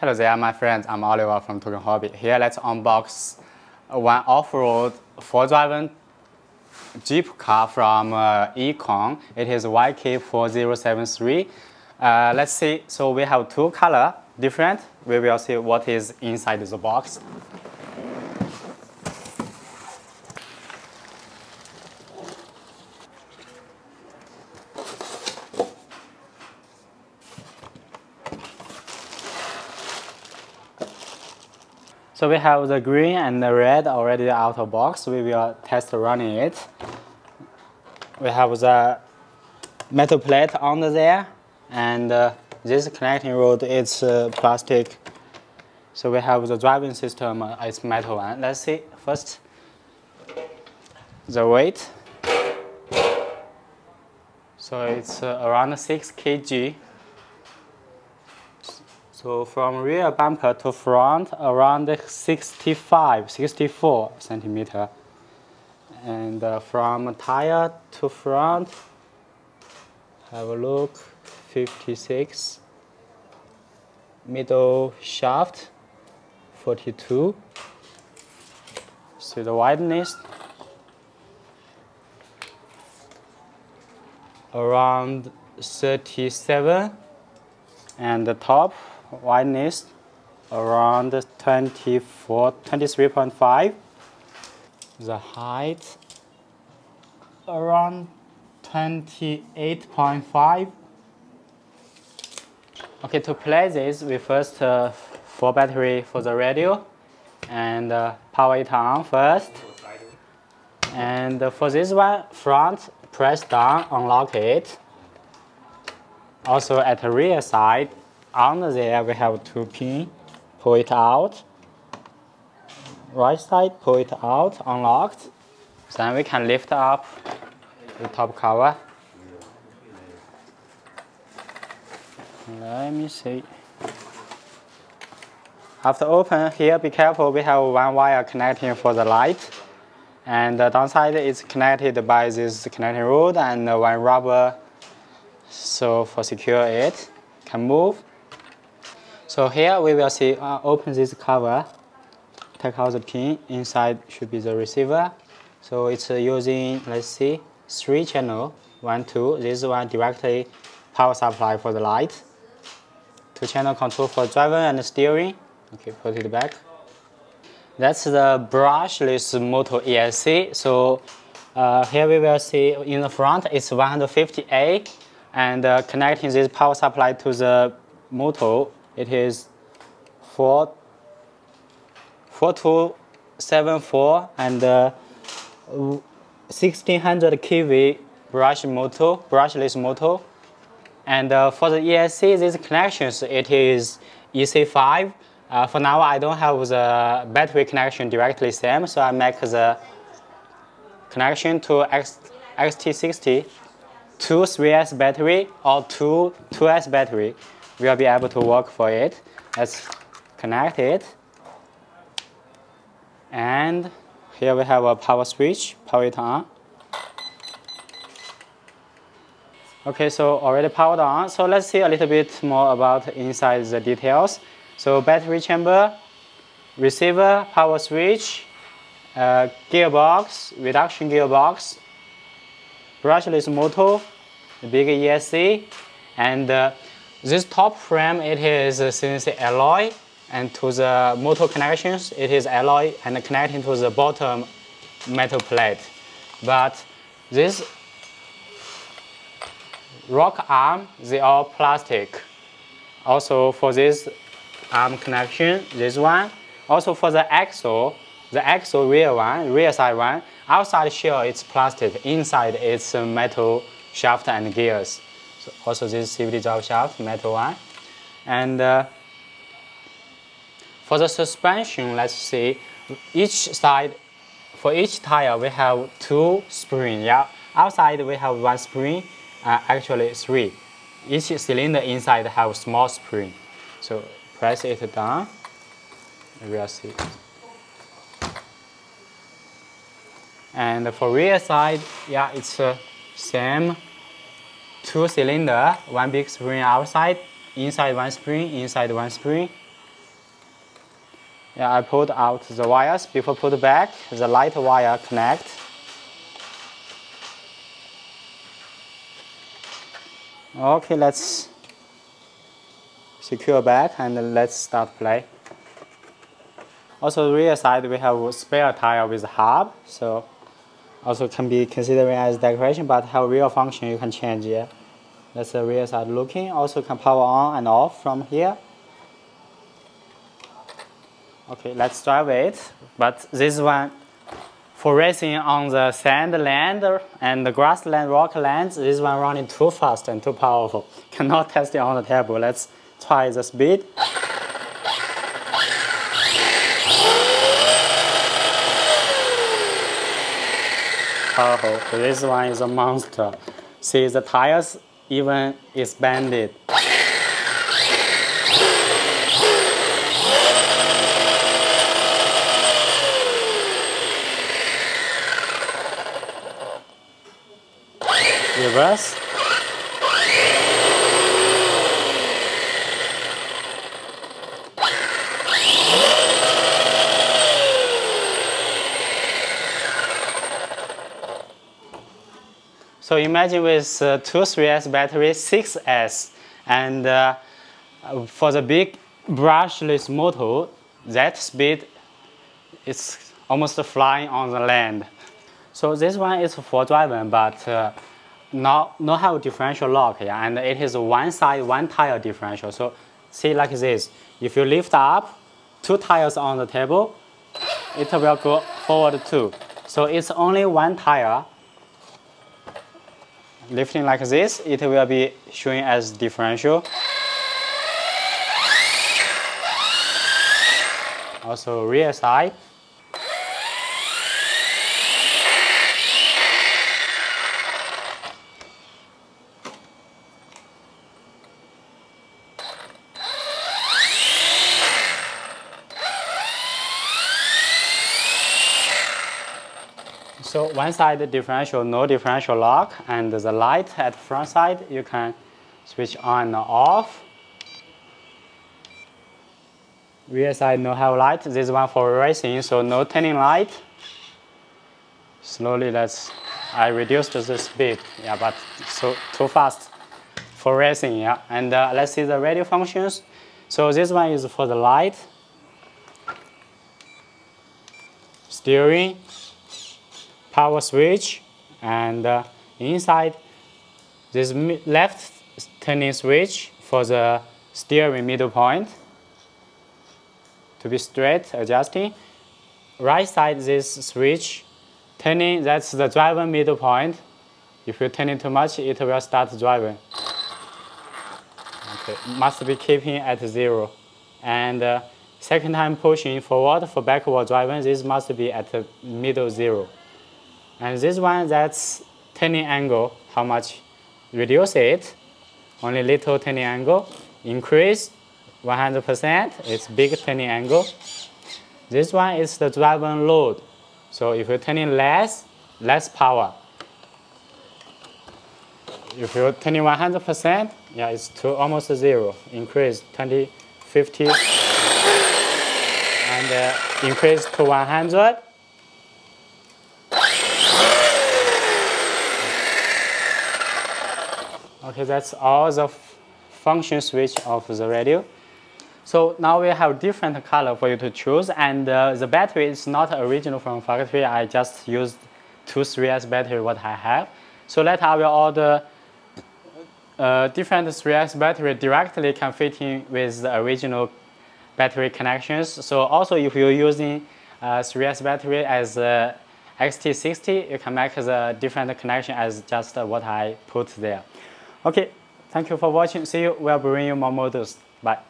Hello there, my friends. I'm Oliver from Toucan Hobby. Here, let's unbox one off-road four-driven Jeep car from uh, YiKong. It is YK4073. Uh, let's see. So we have two color different. We will see what is inside the box. So we have the green and the red already out of box. We will test running it. We have the metal plate under there and uh, this connecting rod is uh, plastic. So we have the driving system, uh, it's metal one. Let's see first the weight. So it's uh, around 6 kg. So from rear bumper to front, around 65, 64 centimeter. And uh, from tire to front, have a look, 56. Middle shaft, 42. See the wideness, around 37 and the top wideness around 24, 23.5. The height around 28.5. Okay, to play this, we first uh, for battery for the radio and uh, power it on first. And uh, for this one, front, press down, unlock it. Also at the rear side, on there we have two pin, pull it out. Right side, pull it out, unlocked. Then we can lift up the top cover. Let me see. After open here, be careful, we have one wire connecting for the light. And the downside is connected by this connecting rod and one rubber so for secure it can move so here we will see, uh, open this cover, take out the pin, inside should be the receiver. So it's uh, using, let's see, three channel, one, two, this one directly power supply for the light. Two channel control for driver and steering. Okay, put it back. That's the brushless motor ESC. So uh, here we will see in the front it's 150A and uh, connecting this power supply to the motor it is 4, 4274 and uh, 1600 kV brush motor, brushless motor. And uh, for the ESC, these connections, it is EC5. Uh, for now, I don't have the battery connection directly same, so I make the connection to X, XT60 two 3S battery or two 2S battery we'll be able to work for it. Let's connect it. And here we have a power switch, power it on. Okay, so already powered on. So let's see a little bit more about inside the details. So battery chamber, receiver, power switch, uh, gearbox, reduction gearbox, brushless motor, big ESC, and uh, this top frame, it is CNC alloy, and to the motor connections, it is alloy and connecting to the bottom metal plate. But this rock arm, they are plastic. Also for this arm connection, this one. Also for the axle, the axle rear one, rear side one, outside shell it's plastic, inside it's metal shaft and gears also this CVT drive shaft, metal one. And uh, for the suspension, let's see, each side, for each tire, we have two springs. Yeah, outside we have one spring, uh, actually three. Each cylinder inside have small spring. So press it down, we'll see. And for rear side, yeah, it's uh, same two cylinder, one big spring outside, inside one spring, inside one spring. Yeah, I pulled out the wires. Before put back, the light wire connect. Okay, let's secure back and let's start play. Also rear side we have spare tire with hub, so also can be considered as decoration, but have real function you can change it. That's the rear side looking. Also can power on and off from here. Okay, let's drive it. But this one, for racing on the sand land and the grassland, rock lands, this one running too fast and too powerful. Cannot test it on the table. Let's try the speed. Powerful. This one is a monster. See the tires even expanded. Reverse. So imagine with uh, two 3S battery, 6S, and uh, for the big brushless motor, that speed is almost flying on the land. So this one is four driven, but uh, not, not have differential lock, yeah, and it is one side, one tire differential. So see like this, if you lift up two tires on the table, it will go forward too. So it's only one tire lifting like this, it will be showing as differential. Also rear side. So one side differential, no differential lock, and the light at front side, you can switch on and off. Rear side no have light, this one for racing, so no turning light. Slowly let's, I reduced the speed, yeah, but so too fast for racing, yeah. And uh, let's see the radio functions. So this one is for the light, steering, power switch and uh, inside this left turning switch for the steering middle point to be straight adjusting. Right side this switch turning that's the driver middle point. If you turn it too much it will start driving. Okay, must be keeping at zero. And uh, second time pushing forward for backward driving this must be at the middle zero. And this one, that's turning angle, how much reduce it, only little turning angle, increase 100%, it's big turning angle. This one is the driven load. So if you're turning less, less power. If you're turning 100%, yeah, it's to almost zero, increase 20, 50, and uh, increase to 100, Okay, that's all the function switch of the radio. So now we have different color for you to choose, and uh, the battery is not original from factory. I just used two 3S battery what I have. So let I will order uh, different 3S battery directly can fit in with the original battery connections. So also if you're using uh, 3S battery as a XT60, you can make the different connection as just what I put there. Okay, thank you for watching. See you. We'll bring you more models. Bye.